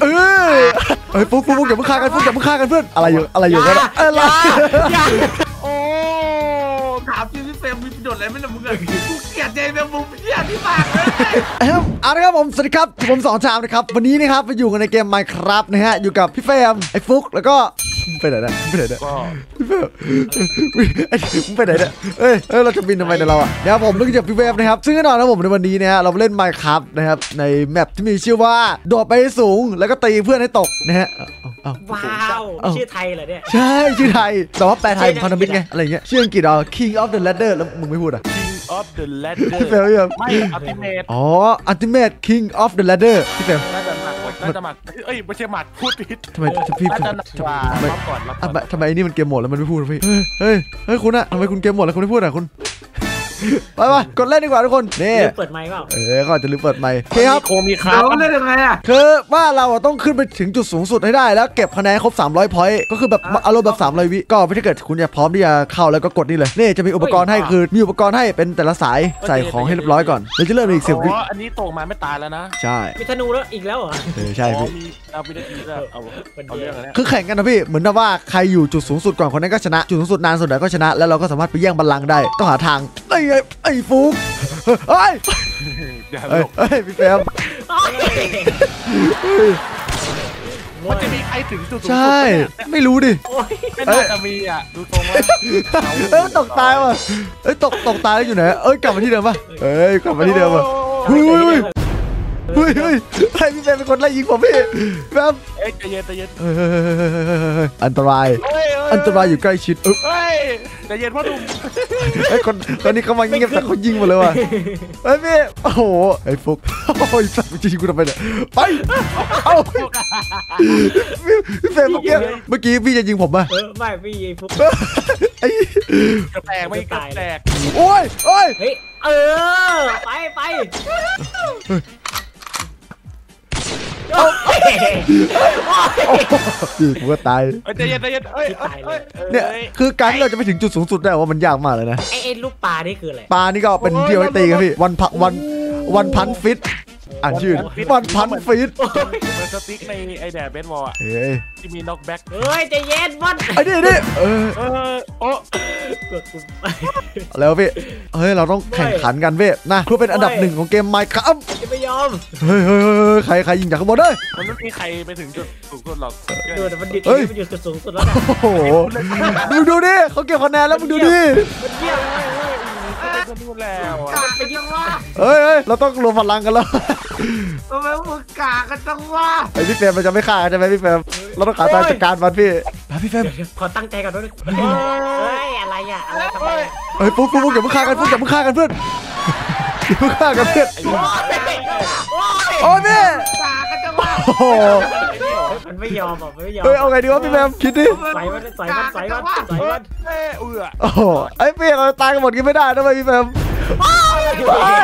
เออเฮ้ยฟุกฟุกฟุกอย่าเพิ่งฆ่ากันฟุกอย่าเพิ่งฆ่ากันเพื่อนอะไรอยู่อะไรอยู่กันอะอะไรอย่าโอ้ถามจริงพี่เฟรมมีประโยชน์อะไรไหมล่ะมึงอะกูเกลียดเจมส์มึงเกลียดที่ปากเลยเอ้าเอาละครับผมสวัสดีครับผมสองชามนะครับวันนี้นะครับมาอยู่กันในเกม Minecraft นะฮะอยู่กับพี่เฟรมไอ้ฟุกแล้วก็ ไปไหนเนี่ยไปไหนเนี่ยก็พี่เฟรมไอ้มึงไปไหนเนี่ยเอ้ยเอ้ยเราจะบินทำไมเนี่ยเราอะเดี๋ยวผมนึกจากพี่เฟรมนะครับ ซึ่งแน่นอนนะผมในวันนี้นะฮะเรามาเล่น Minecraft นะครับในแมปที่มีชื่อว่าโดดไปให้สูงแล้วก็ตีเพื่อนให้ตกนะฮะเอาเอาว้าวเอ้าชื่อไทยเหรอเนี่ยใช่ชื่อไทยแต่ว่าแปลไทยชื่อพันธมิตรไงอะไรเงี้ยชื่ออังกฤษอะ King of the Ladder แล้วมึงไม่พูดอะ King of the พี่เฟร Ladder มยังไม่อัลติเมทอ๋อ Ultimate King of the Ladder พี่เฟรม น่าจะหมักน่าจะหมักเอ้ยไม่ใช่หมักพูดผิดทำไมพี่น่าทำจะหนักกว่าทำไมรับก่อนรับทำไมก่อนทำไมไอ้นี่มันเกมโหมดแล้วมันไม่พูดอะพี่เฮ้ยเฮ้ยเฮ้ยคุณอะทำไมคุณเกมโหมดแล้วคุณไม่พูดอะคุณ ไปไปกดเล่นดีกว่าทุกคนนี่ลืมเปิดไมค์เปล่าเออก็อาจจะลืมเปิดไมค์โอเคครับโคมีครับเล่นยังไงอะคือว่าเราอะต้องขึ้นไปถึงจุดสูงสุดให้ได้แล้วเก็บคะแนนครบ 300พอยต์ก็คือแบบอารมณ์แบบ300วิก็ถ้าเกิดคุณอยากพร้อมที่จะเข้าแล้วก็กดนี่เลยนี่จะมีอุปกรณ์ให้คือมีอุปกรณ์ให้เป็นแต่ละสายใส่ของให้เรียบร้อยก่อนเดี๋ยวจะเริ่มในอีกสิบวิอ๋ออันนี้ตกมาไม่ตายแล้วนะใช่มีธนูแล้วอีกแล้วเหรอเออใช่อ๋อพี่มีเอาวินาทีแล้วเอาเอาเรื่องอะไรคือแข่งกันนะพี่เหมือนกับว่าใครอยู่จุดสูงสุดก่อนคนนั้นก็ชนะจุดสูงสุดนานสุดไหนก็ชนะแล้วเราก็สามารถไปแย่งบัลลังก์ได้ต้องหาทางไอ้ไงไอ้ฟุกเฮ้ยอย่าเฮ้หยลบเฮ้ยพี่แฟมมันจะมีใครถึงจุดสูงสุดใช่ ไม่รู้ดิโอ้ยไม่น่าจะมีอะดูตรงว่าเอ้ยตกตายว่ะเอ้ยตกตกตายแล้วอยู่ไหนเอ้ยกลับมาที่เดิมป่ะเอ้ยกลับมาที่เดิมป่ะเฮ้ย เฮ้ยเฮ้ยเฮ้ยใครพี่แฟมเป็นคนไล่ยิงผมพี่แฟมเอ้ยใจเย็นใจเย็นเฮ้ยเฮ้ยเฮ้ยเฮ้ยเฮ้ยเฮ้ยอันตราย เฮ้ยอันตรายอยู่ใกล้ชิดเอ้ยเฮ้ยใจเย็นพ่อหนุ่มเฮ้ยคนคนนี้เขามาเงียบแต่เขายิงหมดเลยว่ะเฮ้ยพี่โอ้โหไอ้ฟุกโอ้ยสัตว์มึงจะยิงกูทำไมเนี่ยไปเอ้าพี่พี่เฟรมเมื่อกี้เมื่อกี้พี่จะยิงผมป่ะเออไม่พี่ไอ้ฟุกไอ้กระแตกไม่กระแตกโอ้ยโอ้ยเฮ้ยเออไปไปโอ้ยโอ้โหพี่ กูก็ตาย เอ้ยใจเย็นใจเย็นเอ้ยเอ้ยเอ้ยเนี่ยคือการที่เราจะไปถึงจุดสูงสุดได้ว่ามันยากมากเลยนะ ไอ้ไอ้ลูกปลานี่คืออะไร ปลานี่ก็เป็นที่เอาไว้ตีกันพี่ วันพักวันวันพันฟิต อ่านชื่อวันพันฟิตโอ้ยเหมือนสติ๊กในไอแดดเบสบอลอะเฮ้ยที่มีน็อกแบ็กเฮ้ยใจเย็นบอลไอ้นี่นี่เออเออโอ้กดปุ่มแล้วพี่เฮ้ยเราต้องแข่งขันกันพี่นะเพื่อเป็นอันดับหนึ่งของเกมไมค์ครับจะไม่ยอมเฮ้ยเฮ้ยเฮ้ยเฮ้ยใครใครยิงจากข้างบนเด้ยมันไม่มีใครไปถึงจุดสูงสุดหรอกดูแต่มันดิดเฮ้ยมันอยู่จุดสูงสุดแล้วนะโอ้โหมึงดูดิเขาเก็บคะแนนแล้วมึงดูดิมันเยี่ยมเลยเว้ยไปจนนู่นแล้วอะไปยิงว่าเฮ้ยเฮ้ยเราต้องรวมพลังกันแล้ว ทำไมมึงกากันจังวะไอพี่เฟรมมันจะไม่ฆ่ากันใช่ไหมพี่เฟรมเราต้องขาตายจัดการมันพี่ไปพี่เฟรมขอตั้งใจก่อนด้วยเฮ้ยอะไรอะอะไรทำไมอะเฮ้ยปุ๊บปุ๊บปุ๊บอย่าเพิ่งฆ่ากันปุ๊บอย่าเพิ่งฆ่ากันเพื่อนอย่าเพิ่งฆ่ากันเพื่อนไอ้นี่โอ้ยพี่กากันจังวะโอ้โหมันไม่ยอมอะมันไม่ยอมเฮ้ยเอาไงดีวะพี่แฟมคิดดิใส่มันใส่มันใส่มันใส่มันเอ้ยเอือโอ้โหไอ้พี่เราตายกันหมดกันไม่ได้นะเว้ยพี่แฟมเฮ้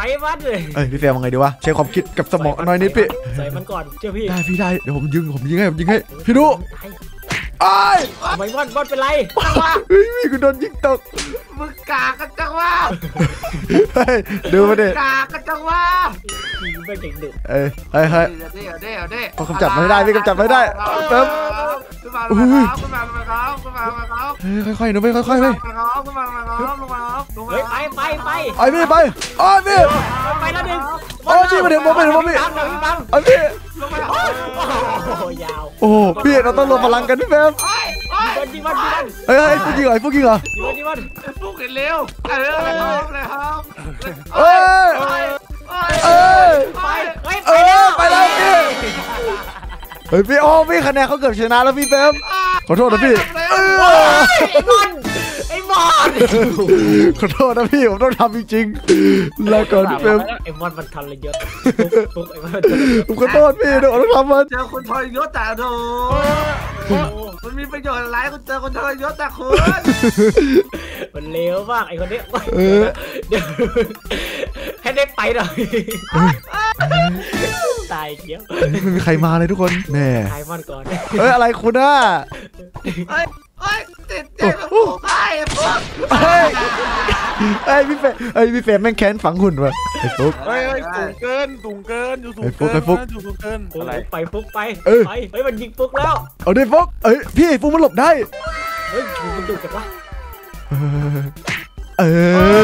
องใส่มันเลยเอ้ยพี่แฟมเอาไงดีวะใช้ความคิดกับสมองหน่อยนิดพี่ใส่มันก่อนเชื่อพี่ได้พี่ได้เดี๋ยวผมยิงผมยิงให้ผมยิงให้พี่ดู ไอ้ายทำไมบอลบอลเป็นไรเฮ้ยพี่กูโดนยิงตกมึงกากันจังวะเฮ้ยดูมาดิกากันจังวะยิงไม่เก่งดึกเอ้ยเฮ้ยเฮ้ยเดี๋ยวดิเดี๋ยวดิเดี๋ยวดิเขากำจัดมันไม่ได้พี่กำจัดมันไม่ได้แป๊บขึ้นมาขึ้นมาขึ้นมาขึ้นมาขึ้นมาขึ้นมาเฮ้ยค่อยๆนะพี่ค่อยๆขึ้พี่นมาขึ้นมาลงมาลงมาเฮ้ยไปไปไปไอ้พี่ไปไอ้พี่ไปแล้วหนึ่งโอ้ยพี่มาเดี๋ยวผมไปเดี๋ยวผมไปบังเราพี่บังไอ้พี่ ลงมาโอ้โหยาวโอ้โหพี่เราต้องรวมพลังกันพี่แฟมโอ้ยโอ้ยยิงบอลยิงบอลเฮ้ยเฮ้ยฟุกยิงเหรอฟุกยิงเหรอยิงบอลยิงบอลฟุกเร็วเออเลยครับเลยครับเอ้ยโอ้ยโอ้ยเอ้ยไปเฮ้ยเออไปแล้วพี่เฮ้ยพี่โอ้พี่คะแนนเขาเกือบชนะแล้วพี่แฟมขอโทษนะพี่เออ ขอโทษนะพี่ผมต้องทำจริงๆแล้วก่อนพี่แฟมไอ้บอลมันทันเลยยศปุ๊บไอ้บอลผมขอโทษพี่เดี๋ยวผมต้องทำมันเจอคนทรยศแต่โถมันมีประโยชน์อะไรคุณเจอคนทรยศแต่คุณมันเลวมากไอ้คนนี้เดี๋ยวให้ได้ไปหน่อยตายเกี้ยวไม่มีใครมาเลยทุกคนแหม่ตายมันก่อนเฮ้ยอะไรคุณอะ เฮ้ยเฮ้ยติดเจ๊แบบกูไปพวกเฮ้ยเฮ้ยพี่เฟรมเฮ้ยพี่เฟรมแม่งแค้นฝังหุ่นว่ะไอ้ฟุกเฮ้ยเฮ้ยสูงเกินสูงเกินอยู่สูงไอ้ฟุเกิกไอ้ฟุกนะอยู่สูงเกินฟุกอะไรไปฟุกไปเออไปเฮ้ยมันยิงฟุกแล้วเอาดิฟุกเอ้ยพี่ฟุกมันหลบได้เฮ้ยมันดุจังวะเอ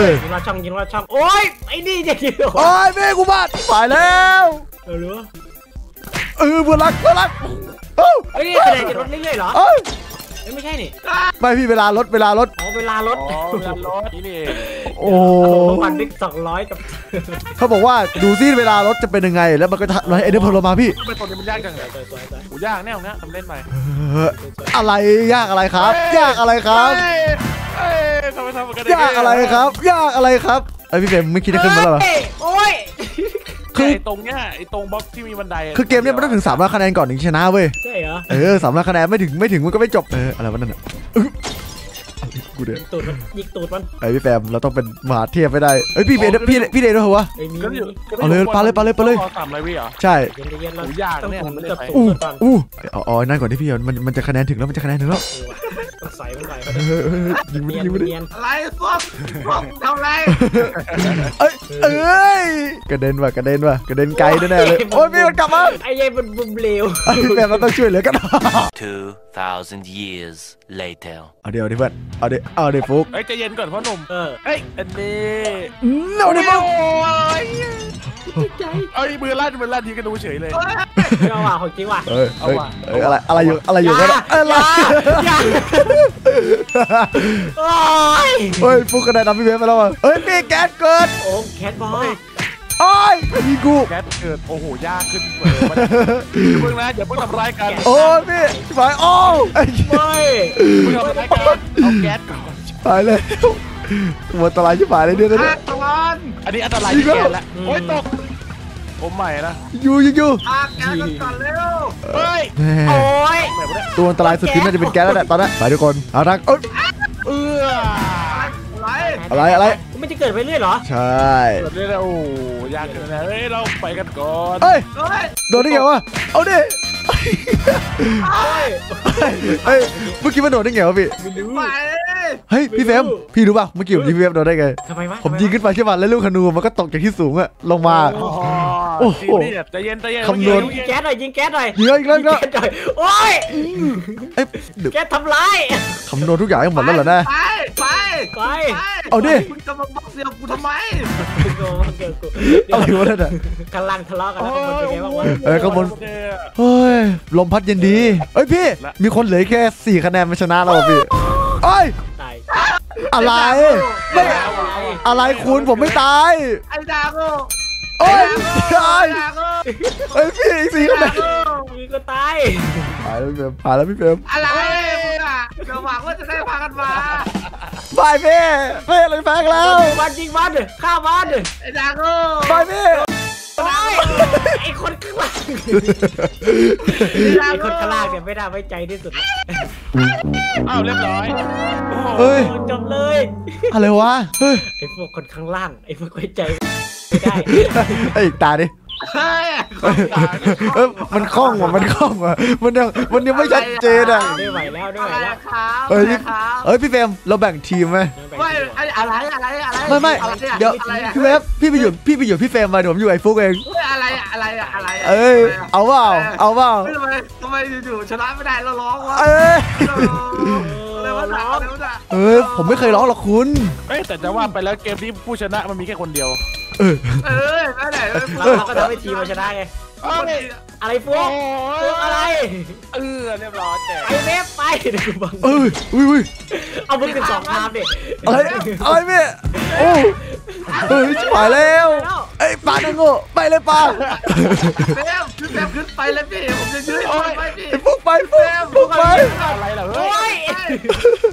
อยิงเราช่องยิงเราช่องโอ้ยไอ้นี่จะยิงโอ้ยแม่กูบาดตายแล้วเออรู้เออเพื่อนรักเพื่อนรักเอ้าเฮ้ยนี่คะแนนจะลดเรื่อยๆเหรอ เอ้ยเฮ้ยไม่ใช่นี่ไม่พี่เวลาลดเวลาลดอ๋อเวลารถอ๋อเวลารถนี่นี่เองโอ้ประมาณนิกสองร้อยกับเขาบอกว่าดูซิเวลารถจะเป็นยังไง แล้วมันก็จะให้เอเดอร์พลมาพี่ทำไมตัวนี้มันยากจังเลยสวยสวยสวยโอ้ยากแน่วเนี้ยทำเล่นใหม่เอออะไรยากอะไรครับ ยากอะไรครับเฮ้ยเฮ้ยทำไมทำกันยากอะไรครับ ยากอะไรครับไอยพี่เฟรมไม่คิดจะขึ้นมาแล้วเหรอเฮ้ยโอ้ย คือไอ้ตรงเนี้ยไอ้ตรงบล็อกที่มีบันไดะคือเกมเนี้ยมันต้องถึง3ล้านคะแนนก่อนถึงชนะเว้ยใช่เหรอเออสามล้านคะแนนไม่ถึงไม่ถึงมันก็ไม่จบเอออะไรวะนั่นอะอึ๊ะอะไรกูเดี๋ยวยิงตูดมันยิงตูดมันไอพี่แฟมเราต้องเป็นมหาเทียบไม่ได้เอ้ยพี่เบนพี่พี่เดนด้วยเหรอวะไอ้ยมีก็มีอยู่เอาเลยปาเลยปาเลยปาเลยต้องรอสามไรวิเหรอใช่เย็นเย็นๆเราโอ้ยากต้องเนี่ยผมมันจะเล่นไปสูอู้งก่อนอู้เอาเอานั่นก่อนที่พี่มันมันจะคะแนนถึงแล้วมันจะคะแนนถึงแล้ว เออว่ะต้องใส่มันไปเออเออยิงมันเนียนยิงมันดิเนียนอะไรพวกพวกทำไรเอ้ยเอ้ยกระเด็นว่ะกระเด็นว่ะกระเด็นไกลแน่ๆเลยโอ้ยพี่มันกลับมาไอ้ยัยมันบุมเลวไอพี่แฟมเราต้องช่วยเหลือกัน2,000 years later. เอาเดี๋ยวดิเพื่อนเอาดิเอาดิฟุกเฮ้ยใจเย็นก่อนพ่อหนุ่มเออเฮ้ยอันนี้อืมเอาดิฟุกเอ้ยมือลั่นมือลั่นทีก็ดูเฉยเลยไม่เอาว่ะของจริงว่ะเอ้ยเอาเอ้ยว่ะเอ้ยอะไรอะไรอยู่อะไรอยู่กันอะอะไรอย่าโอ้ยเฮ้ยฟุกกระเด็นนำพี่เบนไปแล้วว่ะเฮ้ยพี่แก๊สเกิดโอ้แคทบอยโอ้ยยิงกูแก๊สเกิดโอ้โหยากขึ้นเปิดมันอย่าเพิ่งนะอย่าเพิ่งทำร้ายกันโอ้ยพี่ชิบหายโอ้ยไอ้ไม่เพิ่งทำร้ายกันเอาแก๊สก่อนตายเลยตัวอันตรายชิบหายเลยเนี่ยนะอะเนี่ยตะวันอันนี้อันตรายที่แก๊สละโอ้ยตก ผมใหม่นะอยู่อยู่อยู่อะแกกันก่อนเร็วเฮ้ยแม่โอ้ยแบบนี้ตัวอันตรายสุดที่น่าจะเป็นแก๊สแล้วแหละตอนนี้ไปทุกคนเอาทักเอ้ยเอออะไรอะไรอะไรมันจะเกิดไปเรื่อยเหรอ ใช่เกิดเลยนะโอ้โหยากเลยนะเฮ้ยเราไปกันก่อนเอ้ยเฮ้ยโดนได้ไงวะเอาดิโอ้ยเฮ้ยเมื่อกี้มันโดนได้ไงวะพี่ไม่รู้ไปเฮ้ยพี่เฟรมพี่รู้ป่ะเมื่อกี้ผมยิงพี่เฟรมโดนได้ไงทำไมวะผมยิงขึ้นไปใช่ป่ะแล้วลูกธนูมันก็ตกจากที่สูงอะลงมา โอ้โหโอ้โหซีเรียสใจเย็นใจเย็นคำนวณยิงแก๊สหน่อยยิงแก๊สหน่อยยิงแล้วอีกแล้วยิอีงกแล้วแก๊สหน่อยโอ้ยเอ้ยเดี๋ยวแก๊สทำร้ายคำนวณทุกอย่างให้หมดแล้วเหรอนะไปไปไปเอาดิคุณจะมาบอกเสียวกูทำไมมึงโกงเกิดกูอะไรวะนั่นอะกำลังทะเลาะกันแล้วมันเป็นไงบ้างวะเออข้างบนเฮ้ยลมพัดเย็นดีเอ้ยพี่มีคนเหลือแค่สี่คะแนนมาชนะเราอะพี่เอ้ยตายอะไรไม่อะไรคุณผมไม่ตาย ไอ้ดา โก้เอ้ยไอ้ตายดาโก้เอ้ยพี่อีกสี่คะแนดานโก้มีก็ตายผ่านแล้วพี่เฟรมผ่านแล้วพี่เฟรมอะไรมึงอะเดี๋ยวหวังว่าจะได้พากันมาบายพี่เพ่อะไรแพ้แล้วยิงมันยิงมันฆ่ามันไอ้ดาโก้บายพี่โอ้ยไอ้คนข้างล่างไอ้คนข้างล่างเนี่ยไม่น่าไว้ใจที่สุดละอ้าวเรียบร้อยเฮ้ยโอ้จบเลยอะไรวะเฮ้ยไอ้พวกคนข้างล่างไอ้พวกไว้ใจ ไม่ได้ไอ้ยตาดิเฮ้ยเออมันคล่องว่ะมันคล่องว่ะมันยังมันยังไม่ชัดเจนอะ ไม่ไหวแล้วไม่อะไหวไรแล้วครับเอ้ยอะไรพี่ครับเอ้ยพี่เฟรมเราแบ่งทีมไหมไม่ไอ้อะไรอะไรอะไรไม่ไม่อะไรอะเดี๋ยวอะไรอะพี่เวฟพี่ไปอยู่พี่ไปอยู่พี่เฟรมมาเดี๋ยวผมอยู่ไอ้ฟุกเอง เฮ้ยอะไรอะอะไรอะอะไรอะเอ้ยเอาเปล่าเอาเปล่าเฮ้ยทำไมทำไมอยู่ๆชนะไม่ได้แล้วร้องวะเอ้ยอะไรวะหนาวอะไรวะน่ะเอ้ยผมไม่เคยร้องหรอกคุณ เอ้ยแต่จะว่าไปแล้วเกมที่ผู้ชนะมันมีแค่คนเดียว เออเออไม่ได้เลยเราก็ทำให้ทีมเราชนะไงอะไรพวกพวกอะไร เออเรียบร้อยแจกไปเวฟไปเดี๋ยวกูบังเอ้ยอุ้ยอุ้ยเอามึงเป็นสองทามดิอะไรอะไรพี่โอ้เฮ้ยชิบหายแล้วไอ้ปลาหนังโง่ไปเลยปลาเฟมขึ้นเฟมขึ้นไปเลยพี่ผมจะยืนไปพี่ไอ้ฟุกไปฟุกฟุกไปอะไรเหรอเฮ้ย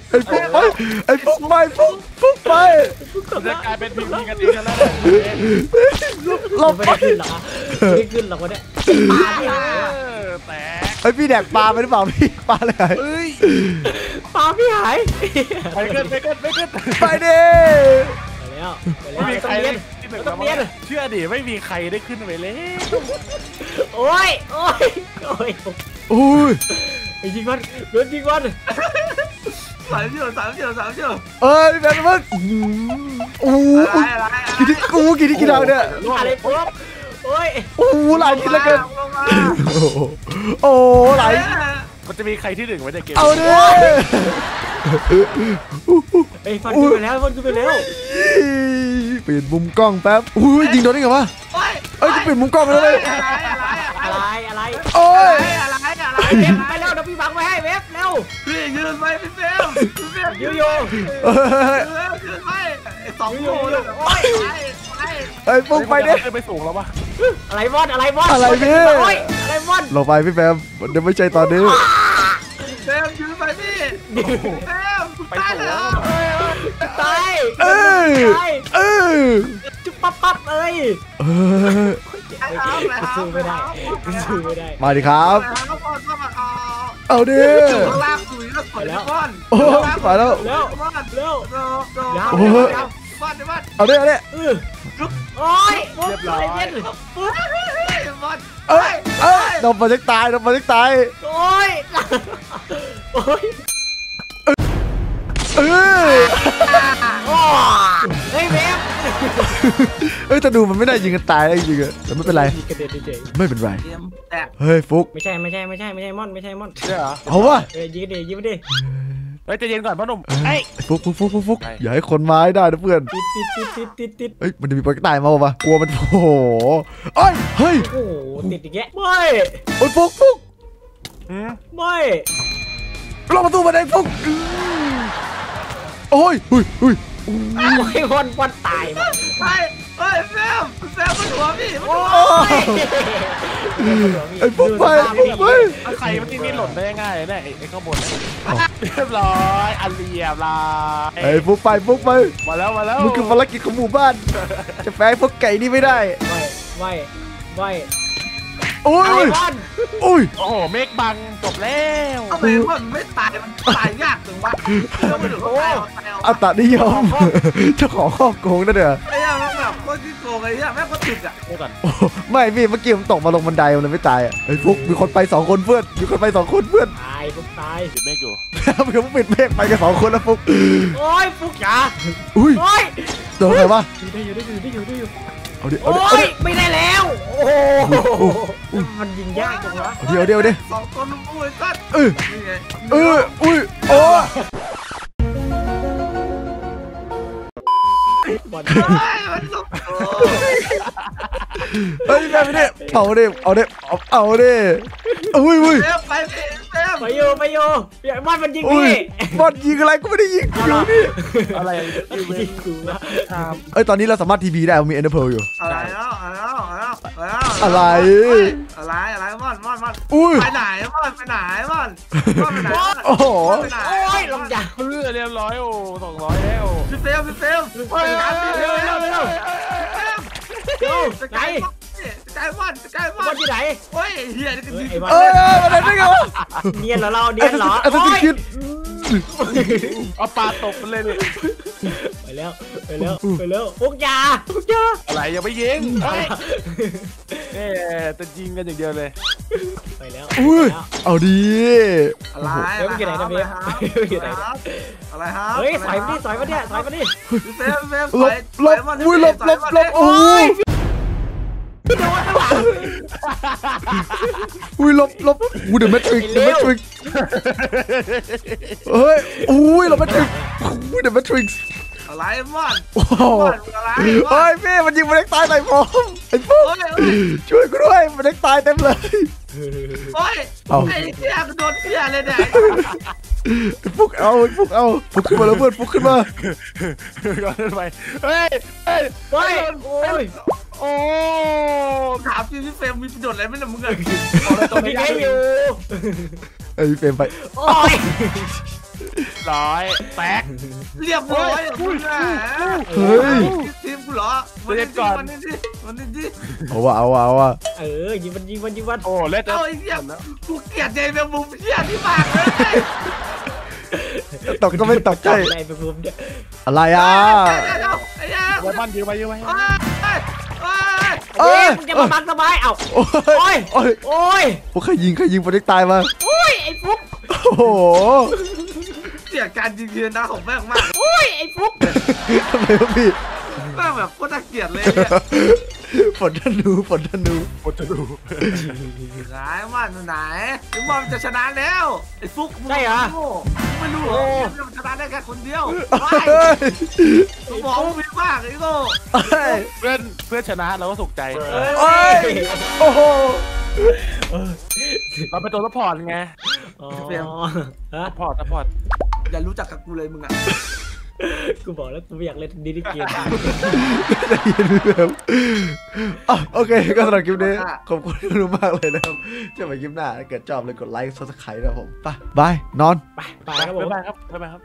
ไอ้ฟุกไปไอ้ฟุกไปฟุกฟุกไป จะกลายเป็นพีพีกันเองกันแล้วเนี่ยเราไม่ไปได้ขึ้นหรอกไม่ได้ขึ้นหรอกวะเนี่ยปลาพี่หายเอว่ะอแตกไอ้ยพี่แดกปลาไปหรือเปล่าพี่ปลาอะไรหายเอ้ยปลาพี่หายไปเกินไปเกินไปเกินไปดิไปแล้วไปไม่มีแล้วใครต้องเรียได้นที่หนึ่งต้องเรียนเชื่อดิไม่มีใครได้ขึ้นไปเลยโอ้ยโอ้ยโอ้ยอุ้ยยิงมันโดนยิงมันสามอยู่สามอยู่สามอยู่เอ้ยพี่แฟนมึง โอ้โหอะไรอะไรกี่ที่กูกี่ที่กี่ดาเนี่ยอะไรปุ๊บโอ้ยโอ้หลายทีแล้วเกินโอ้หลายมันจะมีใครที่หนึ่งไว้ในเกมเอาเดิไอ้ฟันขึ้นไปแล้วฟันขึ้นไปแล้วเปลี่ยนมุมกล้องแป๊บอุ้ยยิงโดนได้ไงวะเอ้ยจะเปลี่ยนมุมกล้องแล้วเลยอะไรอะไรอะไรอะไรโอ้ยอะไรอะไรเว็บไปแล้วเดี๋ยวพี่บังไว้ให้เว็บเร็วพี่ยืนไปพี่เฟมพี่เฟมยูโยยืนไป สองโลเลยโอ้ยไปไปเอ้ยปุ๊บไปดิขึ้นไปสูงแล้ววะอะไรบอลอะไรบอลอะไรพี่โอ้ยอะไรบอลลงไปพี่แฟมเดี๋ยวไม่ใช่ตอนนี้เฟมยืนไปพี่เฟมไปแล้วตายเอ้ยตายเออจุ๊บปั๊บปั๊บเอ้ยเออสู้ไม่ได้สู้ไม่ได้มาดิครับแล้วก่อนก็มาเอาเอาดิข้างล่างคุย แล้วถอยแล้วก้อนโอ้มาแล้วเร็วบ้านเร็วโดโดยาวโอ้โหยาวบ้านในบ้านเอาดิเอาดิเออโอ้ยเรียบร้อยเย็นปุ๊บบ้านเอ้ยเอ้ยโดนมาเล็กตายโดนมาเล็กตายโอ้ยโอ้ย เออโอ้เฮ้ยเว็บเอ้ยแต่ดูมันไม่ได้ยิงกันตายได้จริงๆอะแต่ไม่เป็นไร มีกระเด็นเฉยไม่เป็นไร เตรียมแตกเฮ้ยฟุกไม่ใช่ไม่ใช่ไม่ใช่ไม่ใช่ม่อนไม่ใช่ม่อนใช่เหรอเอาวะเอ้ยยิงดิยิงดิเฮ้ยใจเย็นก่อนพ่อหนุ่มเอ้ย ฟุกฟุกฟุกฟุกฟุกไป อย่าให้คนมาให้ได้นะเพื่อนติดติดติดติดติดติดเอ้ยมันจะมีโปรเจกต์ตายมาปะกลัวมันโอ้โหเอ้ยเฮ้ยโอ้โหติดอีกแยะไม่โอ้ยฟุกฟุกอืมไม่ล็อกประตูมาได้ฟุกอืม โอ้ยอุ้ยอุ้ยโอ้ยม่อนม่อนตายว่ะไปเฮ้ยแซมแซมมันหัวพี่มันโอ้หัวยไอ้ฟุกไปฟุกไปแล้วใครมันที่นี่หล่นได้ง่ายๆเนี่ยไอ้ไอ้ข้างบนเนี่ยเรียบร้อยอันเรียบร้อยไอ้ฟุกไปฟุกไปมาแล้วมาแล้วมึงคือภารกิจของหมู่บ้านจะแฝงพวกไก่นี่ไม่ได้ไม่ไม่ไม่ โอ้ไอ้ยม่อนโอ้ย โอ้โหเมฆบังจบแล้วทำไมมันไม่ตาย มันตายยากจังวะแล้วมันถึงตายตายอัตตานิยมเจ้าของข้อโกงนั่นเด้อไอ้ยังแม่งแบบโคตรที่โกงไอ้ยังแม่งก็ติดอะเดี๋ยวก่อนโอ้ไม่พี่เมื่อกี้ผมตกมาลงบันไดมันเลยไม่ตายอะไอ้ฟุกมีคนไปสองคนเพื่อนมีคนไปสองคนเพื่อนตายฟุกตายติดเมฆอยู่เพื่อนปิดเมฆไปกันสองคนแล้วฟุกโอ้ยฟุกจ๋าอุ้ยโอ้ยโดนอะไรวะอยู่ได้อยู่ได้อยู่ได้อยู่ได้อยู่ เอาดิ เอาโอ้ดิเอายดิ ไม่ได้แล้ว โอ้โหมันยิงยากจังวะเอาดิเอาดิเอาดิสองคนลุงอุ้ยก็เออนี่ไงเอออุ้ยโอ้บอลเฮ้ยมันสุกเฮ้ยแม่ไม่ได้เอาดิเอาดิเอาเอาดิอุ้ยอุ้ยเซมไปพี่เซม ไปอยู่ไปอยู่เดี๋ยวบอลมันยิงอุ้ยพี่บอลยิงอะไรก็ไม่ได้ยิงอยู่นี่อะไรยิงกูนะเอ้ยตอนนี้เราสามารถทีพีได้เรามีเอ็นเดอร์เพลอยู่อะไรแล้วอะไรแล้วอะไรแล้วอะไรอะไรอะไรม่อนม่อนม่อนอุ้ยไปไหนม่อนไปไหนม่อนม่อนไปไหนโอ้โหไปไหนโอ้ยลงยาเออเรียบร้อยโอ้สองร้อยแล้วพี่เซมพี่เซมเฮ้ยเร็วเร็วเร็วเร็วจะไหนไกลจะไกลม่อนจะไกลม่บออนลที่ไหนโอ้ยเฮียนี่ก็เฮ้ยดีไอ้บอลเอ้ยมาได้ไงวะเนียนเหรอเราเนียนเหรอแอสซิสโอ้ยคิดเอาปลาตบมันเลยดิไปแล้วไปแล้วไปแล้วฟุกยาฟุกยาอะไรยังไม่ยิงเฮ้ยเอ๊ะจะยิงกันอย่างเดียวเลยไปแล้วอุ้ยเอาดีอะไรเฮ้ยมันอยู่ไหนนะเบฟอยู่ไหนนะอะไรฮะเฮ้ยสอยมาดิสอยมาดิสอยมาดิพี่เซมพี่เซมหลบหลบอุ้ยหลบหลบหลบโอ้ยพี่โดนข้างหลังอุ้ยหลบหลบอุ้ยเดอะแมทริกเดอะแมทริกเฮ้ยอุ้ยหลบแมทริกอุ้ยเดอะแมทริกอะไรม่อนโอ้โหม่อนอะไรเฮ้ยพี่มันยิงมันเล็กตายใส่ผมไอ้ฟุ๊กโอ้ยโอ้ยช่วยกูด้วยมันเล็กตายเต็มเลยโอ้ยเอาไอ้เหี้ยโดนเหี้ยเลยเนี่ยไอ้ฟุกเอาไอ้ฟุกเอาฟุกขึ้นมาแล้วเพื่อนฟุกขึ้นมาก่อนขึ้นไปเฮ้ยเฮ้ยเฮ้ย โอ้ยโอ้ถามพี่พี่เฟรมมีประโยชน์อะไรไหมล่ะมึงอะตรงนี้ได้อยู่ไอ้พี่เฟรมไปโอ้ยร้อยแตก เรียบร้อยอะมึงอะเฮ้ยทีมกูเหรอวันนี้ดิวันนี้ดิวันนี้ดิเอาวะเอาวะเอาวะเออยิงมันยิงมันยิงมันโอ้เล่นเอาไอ้เหี้ยกูเกลียดใจแมงมุมเหี้ยที่ปากเลยตกก็ไม่ตกใช่อะไรไปภูมิเนี่ยอะไรอะไอ้เหี้ยไอ้เหี้ยไว้บ้านยืมไปยืมไปเอ้ย เอ้ยเอ้ยมึงจะมาบังทำไมเอ้าโอ้ยโอ้ยโอ้ยพวกใครยิงใครยิงมันเล็กตายมาโอ้ยไอ้ฟุ๊กโอ้โหเกลียดการยืนนะของแม่งมากโอ้ยไอ้ฟุกทำไมวะพี่แม่งแบบโคตรน่าเกลียดเลยเนี่ยฝนธนูฝนธนูโคตรดูไหนมันไหนไอ้บอลจะชนะแล้วไอ้ฟุกมึงใช่เหรอโง่มึงไม่รู้เหรอมันชนะได้แค่คนเดียวไปเฮ้ย สมองมึงมีมากไอ้โง่เฮ้ยเพื่อนเพื่อนชนะเราก็สุขใจ เอ้ยโอ้โหเราเป็นตัว support ไงอ๋อฮะ support support อย่ารู้จักกับกูเลยมึงอะกูบอกแล้วกูไม่อยากเล่นดิจิเกมใจเย็นพี่แบบอะโอเค ก็สำหรับคลิปนี้ ขอบคุณที่ดูมากเลยนะครับเจอกันใหม่คลิปหน้าถ้า เกิดชอบเลยกดไลค์ subscribe นะครับผมไปบาย นอน ไปไปไปครับผมบ๊ายบายครับบ๊ายบายครับ